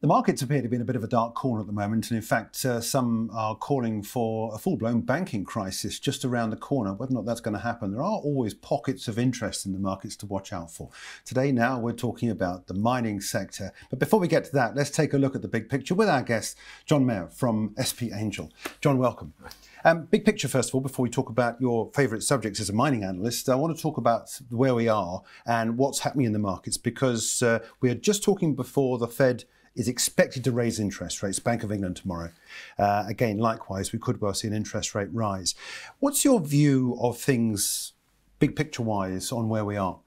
The markets appear to be in a bit of a dark corner at the moment, and in fact, uh, some are calling for a full blown banking crisis just around the corner. Whether or not that's going to happen, there are always pockets of interest in the markets to watch out for. Today, now, we're talking about the mining sector. But before we get to that, let's take a look at the big picture with our guest, John Meyer from SP Angel. John, welcome. Um, big picture, first of all, before we talk about your favourite subjects as a mining analyst, I want to talk about where we are and what's happening in the markets because uh, we are just talking before the Fed is expected to raise interest rates, Bank of England tomorrow. Uh, again, likewise, we could well see an interest rate rise. What's your view of things, big picture wise, on where we are?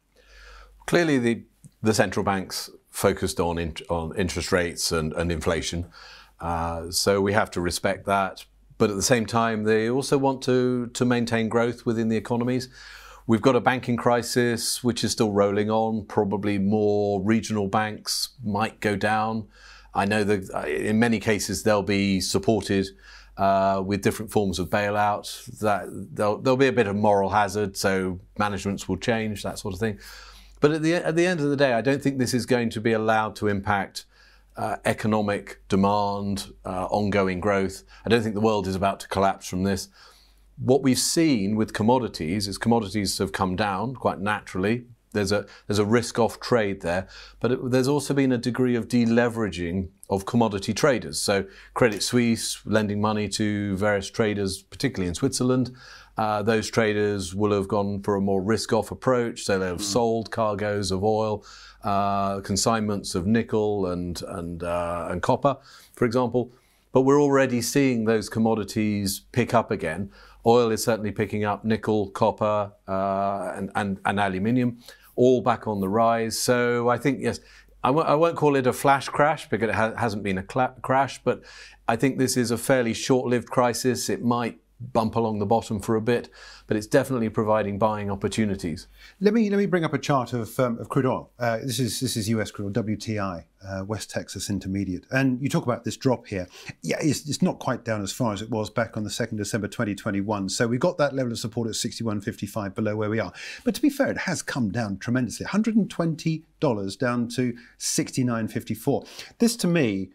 Clearly, the, the central banks focused on, in, on interest rates and, and inflation. Uh, so we have to respect that. But at the same time, they also want to, to maintain growth within the economies. We've got a banking crisis which is still rolling on. Probably more regional banks might go down. I know that uh, in many cases they'll be supported uh, with different forms of bailout. That there'll, there'll, be a bit of moral hazard, so managements will change, that sort of thing. But at the at the end of the day, I don't think this is going to be allowed to impact uh, economic demand, uh, ongoing growth. I don't think the world is about to collapse from this. What we've seen with commodities is commodities have come down quite naturally. There's a there's a risk off trade there, but it, there's also been a degree of deleveraging of commodity traders. So Credit Suisse lending money to various traders, particularly in Switzerland. Uh, those traders will have gone for a more risk off approach. So they'll have mm. sold cargoes of oil, uh, consignments of nickel and and uh, and copper, for example. But we're already seeing those commodities pick up again. Oil is certainly picking up, nickel, copper, uh, and, and, and aluminium, all back on the rise. So I think, yes, I w- I won't call it a flash crash because it ha- hasn't been a cla- crash, but I think this is a fairly short lived crisis. It might bump along the bottom for a bit, but it's definitely providing buying opportunities. Let me let me bring up a chart of, um, of crude oil. Uh, this is this is US crude oil, WTI, uh, West Texas Intermediate, and you talk about this drop here. Yeah, it's, it's not quite down as far as it was back on the second December 2021. So we got that level of support at 61.55 below where we are. But to be fair, it has come down tremendously, 120 dollars down to 69.54. This to me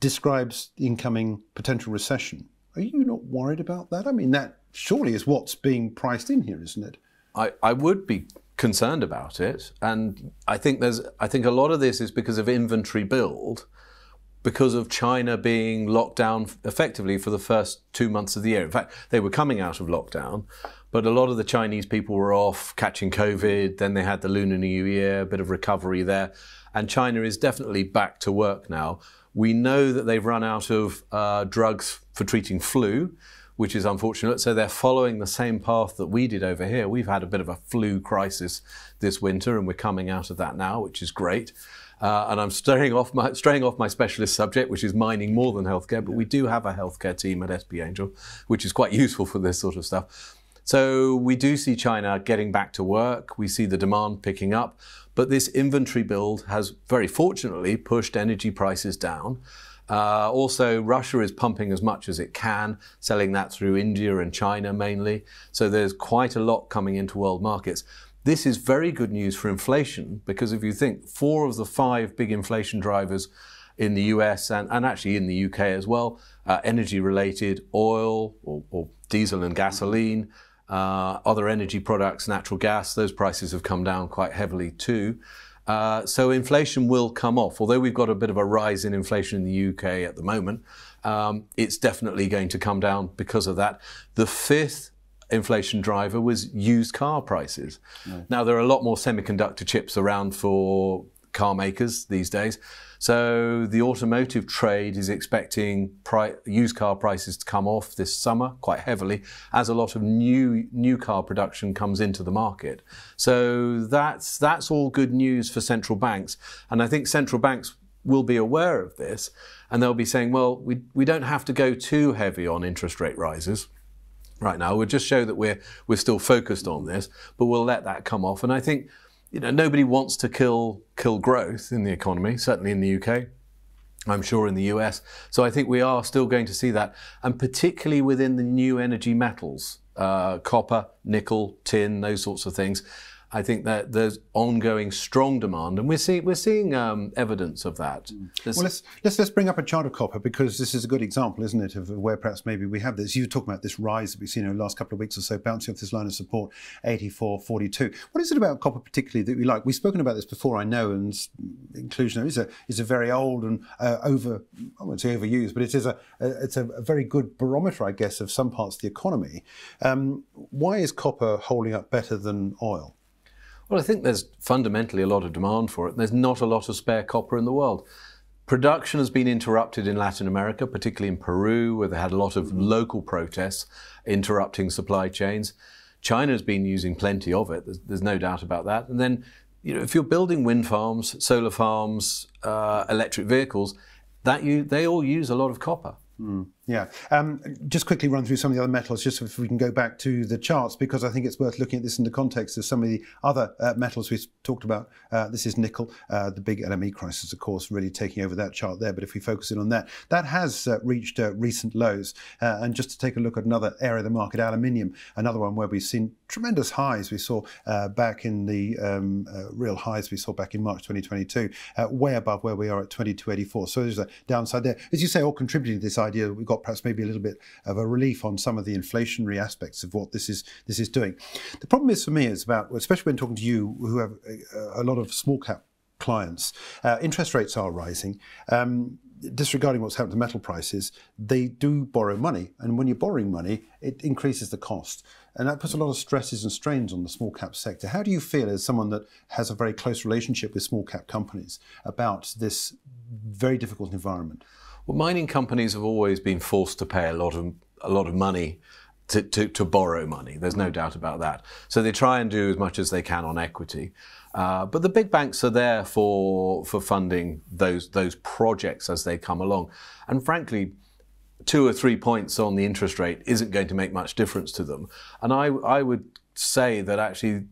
describes the incoming potential recession are you not worried about that? I mean, that surely is what's being priced in here, isn't it? I, I would be concerned about it, and I think there's I think a lot of this is because of inventory build, because of China being locked down effectively for the first two months of the year. In fact, they were coming out of lockdown, but a lot of the Chinese people were off catching COVID. Then they had the Lunar New Year, a bit of recovery there, and China is definitely back to work now. We know that they've run out of uh, drugs for treating flu, which is unfortunate. So they're following the same path that we did over here. We've had a bit of a flu crisis this winter, and we're coming out of that now, which is great. Uh, and I'm straying off my straying off my specialist subject, which is mining more than healthcare. But we do have a healthcare team at SP Angel, which is quite useful for this sort of stuff. So we do see China getting back to work. We see the demand picking up. But this inventory build has very fortunately pushed energy prices down. Uh, also, Russia is pumping as much as it can, selling that through India and China mainly. So there's quite a lot coming into world markets. This is very good news for inflation because if you think four of the five big inflation drivers in the US and, and actually in the UK as well, uh, energy related, oil or, or diesel and gasoline, uh, other energy products, natural gas, those prices have come down quite heavily too. Uh, so inflation will come off. Although we've got a bit of a rise in inflation in the UK at the moment, um, it's definitely going to come down because of that. The fifth inflation driver was used car prices. Now, there are a lot more semiconductor chips around for car makers these days. So the automotive trade is expecting used car prices to come off this summer quite heavily as a lot of new new car production comes into the market. So that's that's all good news for central banks, and I think central banks will be aware of this, and they'll be saying, well, we we don't have to go too heavy on interest rate rises right now. We'll just show that we're we're still focused on this, but we'll let that come off. And I think you know, nobody wants to kill kill growth in the economy, certainly in the UK. I'm sure in the US. So I think we are still going to see that, and particularly within the new energy metals, uh, copper, nickel, tin, those sorts of things. I think that there's ongoing strong demand, and we're seeing we're seeing um, evidence of that. Mm. Well, let's, let's let's bring up a chart of copper because this is a good example, isn't it, of where perhaps maybe we have this. You were talking about this rise that we've seen in the last couple of weeks or so, bouncing off this line of support, 84.42. What is it about copper particularly that we like? We've spoken about this before, I know, and inclusion is a is a very old and uh, over I won't say overused, but it is a, a it's a, a, very good barometer, I guess, of some parts of the economy. Um, why is copper holding up better than oil? Well, I think there's fundamentally a lot of demand for it. There's not a lot of spare copper in the world. Production has been interrupted in Latin America, particularly in Peru, where they had a lot of local protests interrupting supply chains. China's been using plenty of it. There's, there's, no doubt about that. And then, you know, if you're building wind farms, solar farms, uh, electric vehicles, that you, they all use a lot of copper. Mm, yeah. Um, just quickly run through some of the other metals, just if we can go back to the charts, because I think it's worth looking at this in the context of some of the other uh, metals we've talked about. Uh, this is nickel, uh, the big LME crisis, of course, really taking over that chart there. But if we focus in on that, that has uh, reached uh, recent lows. Uh, and just to take a look at another area of the market, aluminium, another one where we've seen tremendous highs we saw back in the um, real highs we saw back in March 2022, way above where we are at 2284. So there's a downside there. As you say, all contributing to this idea that we've got perhaps maybe a little bit of a relief on some of the inflationary aspects of what this is this is doing. The problem is for me is about, especially when talking to you who have a, a lot of small cap clients, uh, interest rates are rising. Um, disregarding what's happened to metal prices, they do borrow money. And when you're borrowing money, it increases the cost. And that puts a lot of stresses and strains on the small cap sector. How do you feel as someone that has a very close relationship with small cap companies about this very difficult environment? Well, mining companies have always been forced to pay a lot of a lot of money to, to, to, borrow money. There's no doubt about that. So they try and do as much as they can on equity. Uh, but the big banks are there for for funding those those projects as they come along. And frankly, two or three points on the interest rate isn't going to make much difference to them. And I I would say that actually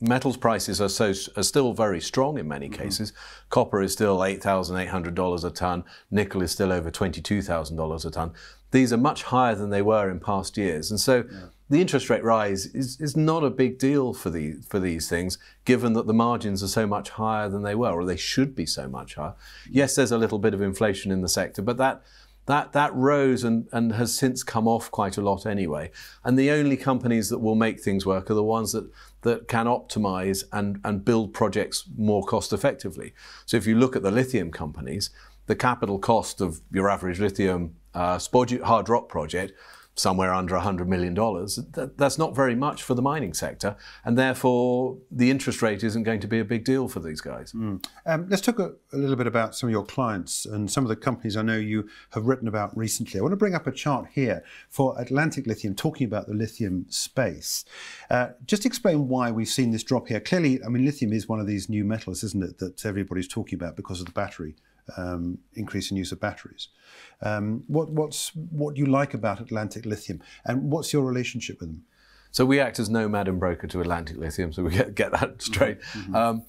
metals prices are so are still very strong in many mm-hmm. cases. Mm-hmm. Copper is still eight thousand eight hundred dollars a ton. Nickel is still over twenty two thousand dollars a ton. These are much higher than they were in past years, and so yeah. the interest rate rise is, is not a big deal for the for these things, given that the margins are so much higher than they were, or they should be so much higher. Yes, there's a little bit of inflation in the sector, but that that, that rose and, and has since come off quite a lot anyway. And the only companies that will make things work are the ones that, that can optimize and, and build projects more cost effectively. So if you look at the lithium companies, the capital cost of your average lithium uh, hard rock project somewhere under $100 million. That, that's not very much for the mining sector, and therefore the interest rate isn't going to be a big deal for these guys. Mm. Um, let's talk a, a, little bit about some of your clients and some of the companies I know you have written about recently. I want to bring up a chart here for Atlantic Lithium, talking about the lithium space. Uh, just explain why we've seen this drop here. Clearly, I mean, lithium is one of these new metals, isn't it, that everybody's talking about because of the battery um, increase in use of batteries. Um, what, what's what do you like about Atlantic Lithium, and what's your relationship with them? So we act as nomad and broker to Atlantic Lithium, so we get, get that straight. Mm-hmm. Um,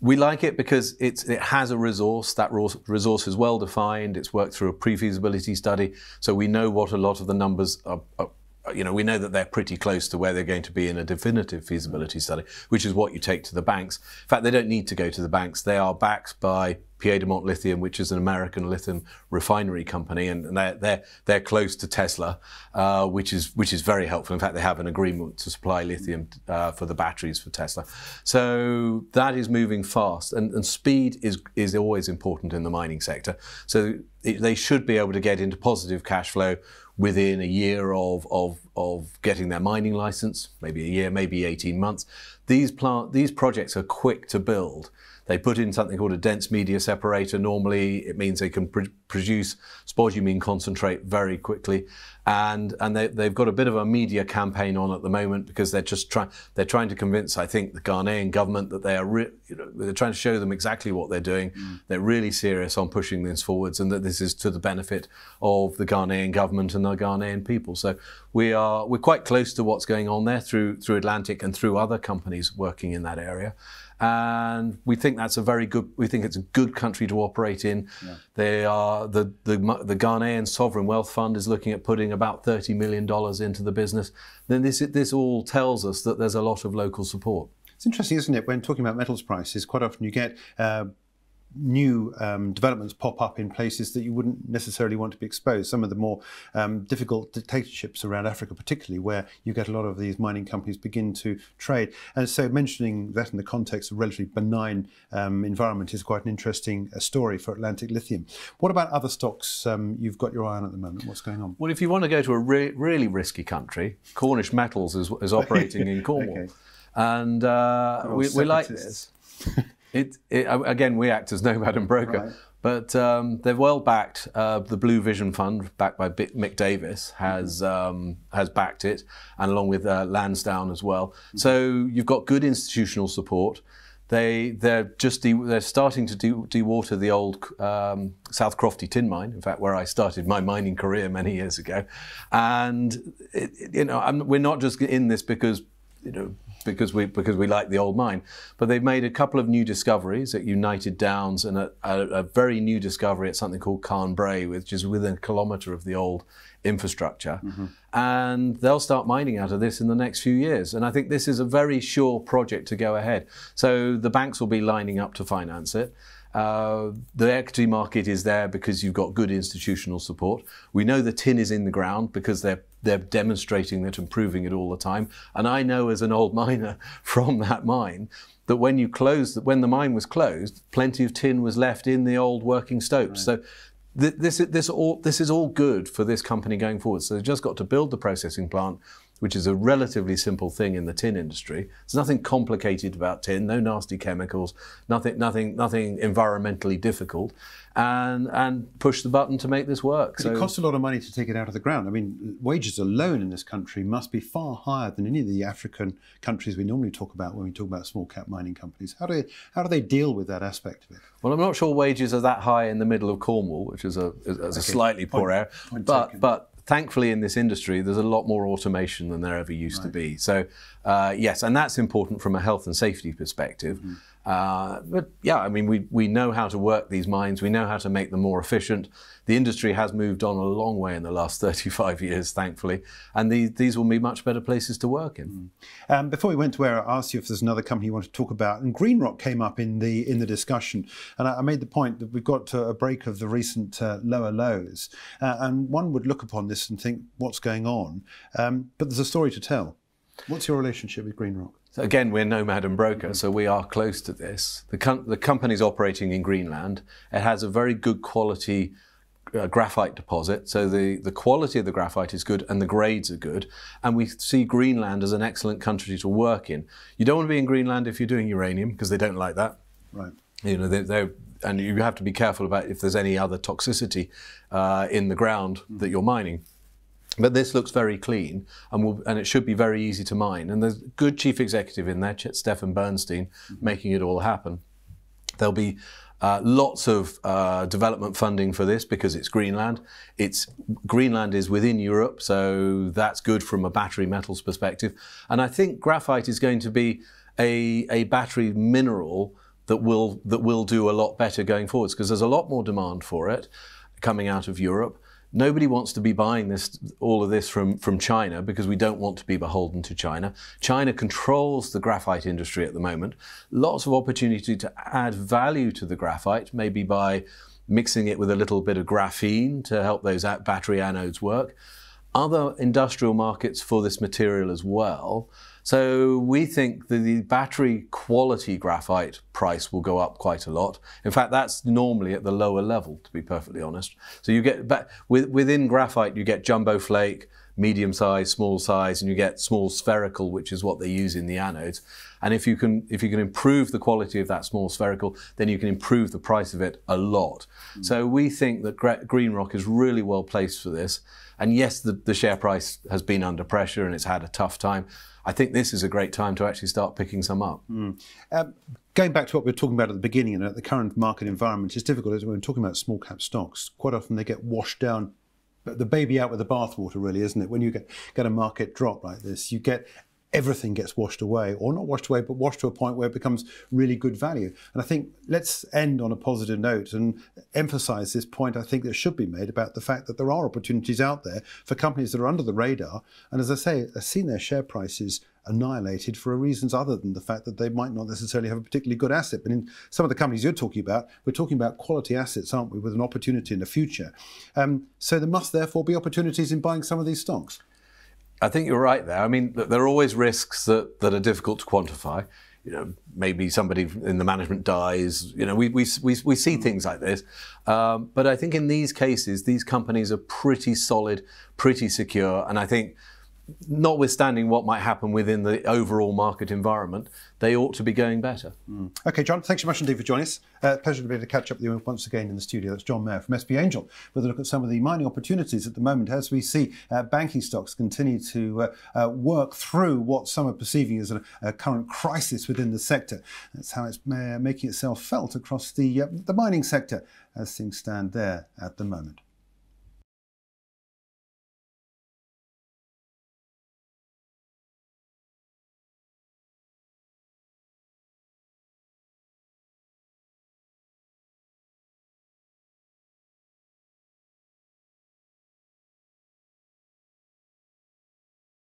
we like it because it's, it has a resource. That resource is well defined. It's worked through a pre-feasibility study, so we know what a lot of the numbers are, are you know, we know that they're pretty close to where they're going to be in a definitive feasibility study, which is what you take to the banks. In fact, they don't need to go to the banks. They are backed by Piedmont Lithium, which is an American lithium refinery company, and they're they're, they're close to Tesla, uh, which is which is very helpful. In fact, they have an agreement to supply lithium uh, for the batteries for Tesla. So that is moving fast, and, and speed is is always important in the mining sector. So it, they should be able to get into positive cash flow within a year of, of, of getting their mining license, maybe a year, maybe 18 months. These, plant, these projects are quick to build. They put in something called a dense media separator. Normally, it means they can pr- produce spodumene concentrate very quickly, and and they, they've got a bit of a media campaign on at the moment because they're just trying they're trying to convince I think the Ghanaian government that they are re- you know, they're trying to show them exactly what they're doing. Mm. They're really serious on pushing this forwards, and that this is to the benefit of the Ghanaian government and the Ghanaian people. So we are we're quite close to what's going on there through through Atlantic and through other companies working in that area and we think that's a very good. We think it's a good country to operate in. Yeah. They are the, the the Ghanaian sovereign wealth fund is looking at putting about thirty million dollars into the business. Then this this all tells us that there's a lot of local support. It's interesting, isn't it? When talking about metals prices, quite often you get uh, new um, developments pop up in places that you wouldn't necessarily want to be exposed. Some of the more um, difficult dictatorships around Africa, particularly, where you get a lot of these mining companies begin to trade. And so, mentioning that in the context of a relatively benign um, environment is quite an interesting uh, story for Atlantic Lithium. What about other stocks um, you've got your eye on at the moment? What's going on? Well, if you want to go to a re- really risky country, Cornish Metals is, is operating in Cornwall. okay. And uh, we, we like this. It, it, again, we act as nomad and broker, right. but um, they're well backed. Uh, the Blue Vision Fund, backed by Mick Davis, has mm-hmm. um, has backed it, and along with uh, Lansdowne as well. Mm-hmm. So you've got good institutional support. They they're just de- they're starting to de- dewater the old um, South Crofty tin mine. In fact, where I started my mining career many years ago, and it, you know I'm, we're not just in this because you know because we because we like the old mine. But they've made a couple of new discoveries at United Downs and a, a, a very new discovery at something called Carn Brea, which is within a kilometre of the old infrastructure. Mm-hmm. And they'll start mining out of this in the next few years. And I think this is a very sure project to go ahead. So the banks will be lining up to finance it. Uh, the equity market is there because you've got good institutional support. We know the tin is in the ground because they're they're demonstrating it and proving it all the time. And I know as an old miner from that mine that when you closed, when the mine was closed, plenty of tin was left in the old working stopes. Right. So this, this, all, this is all good for this company going forward. So they've just got to build the processing plant, which is a relatively simple thing in the tin industry. There's nothing complicated about tin, no nasty chemicals, nothing, nothing, nothing environmentally difficult, and and push the button to make this work. So, it costs a lot of money to take it out of the ground. I mean, wages alone in this country must be far higher than any of the African countries we normally talk about when we talk about small cap mining companies. How do they, how do they deal with that aspect of it? Well, I'm not sure wages are that high in the middle of Cornwall, which is a, is a okay. slightly poor area, but but thankfully in this industry there's a lot more automation than there ever used right. to be so uh, yes and that's important from a health and safety perspective mm-hmm. Uh, but yeah, I mean, we, we know how to work these mines, we know how to make them more efficient. The industry has moved on a long way in the last 35 years, thankfully, and the, these will be much better places to work in. Mm. Um, before we went to where I asked you if there's another company you want to talk about, and GreenRoc came up in the in the discussion, and I, I made the point that we've got a break of the recent uh, lower lows, uh, and one would look upon this and think, what's going on? Um, but there's a story to tell. What's your relationship with GreenRoc? So again, we're nomad and broker, so we are close to this. The, com- the company's operating in Greenland. It has a very good quality uh, graphite deposit, so the, the quality of the graphite is good and the grades are good. And we see Greenland as an excellent country to work in. You don't want to be in Greenland if you're doing uranium because they don't like that. Right. You know, they, and you have to be careful about if there's any other toxicity uh, in the ground mm. that you're mining. But this looks very clean and, will, and, it should be very easy to mine. And there's a good chief executive in there, Stefan Bernstein, mm-hmm. making it all happen. There'll be uh, lots of uh, development funding for this because it's Greenland. It's Greenland is within Europe, so that's good from a battery metals perspective. And I think graphite is going to be a, a battery mineral that will that will do a lot better going forwards because there's a lot more demand for it coming out of Europe. Nobody wants to be buying this, all of this from, from China because we don't want to be beholden to China. China controls the graphite industry at the moment. Lots of opportunity to add value to the graphite, maybe by mixing it with a little bit of graphene to help those battery anodes work. Other industrial markets for this material as well. So we think that the battery quality graphite price will go up quite a lot. In fact, that's normally at the lower level, to be perfectly honest. So you get but within graphite, you get jumbo flake, medium size, small size, and you get small spherical, which is what they use in the anodes. And if you can if you can improve the quality of that small spherical, then you can improve the price of it a lot. Mm. So we think that GreenRoc is really well placed for this. And yes, the, the share price has been under pressure and it's had a tough time. I think this is a great time to actually start picking some up. Mm. Um, going back to what we were talking about at the beginning, and at the current market environment, it's difficult when we're talking about small cap stocks. Quite often they get washed down the baby out with the bathwater, really, isn't it? When you get, get a market drop like this, you get everything gets washed away, or not washed away, but washed to a point where it becomes really good value. And I think let's end on a positive note and emphasize this point I think that should be made about the fact that there are opportunities out there for companies that are under the radar. And as I say, I've seen their share prices annihilated for reasons other than the fact that they might not necessarily have a particularly good asset. But in some of the companies you're talking about, we're talking about quality assets, aren't we, with an opportunity in the future. Um, so there must therefore be opportunities in buying some of these stocks. I think you're right there. I mean, there are always risks that, that are difficult to quantify. You know, maybe somebody in the management dies. You know, we, we, we, we see things like this. Um, but I think in these cases, these companies are pretty solid, pretty secure. And I think notwithstanding what might happen within the overall market environment, they ought to be going better. Mm. Okay, John, thanks so much indeed for joining us. Uh, pleasure to be able to catch up with you once again in the studio. That's John Meyer from SP Angel with a look at some of the mining opportunities at the moment as we see uh, banking stocks continue to uh, uh work through what some are perceiving as a, a, current crisis within the sector. That's how it's making itself felt across the, uh, the mining sector as things stand there at the moment.